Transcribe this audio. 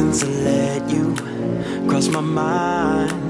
since I let you cross my mind.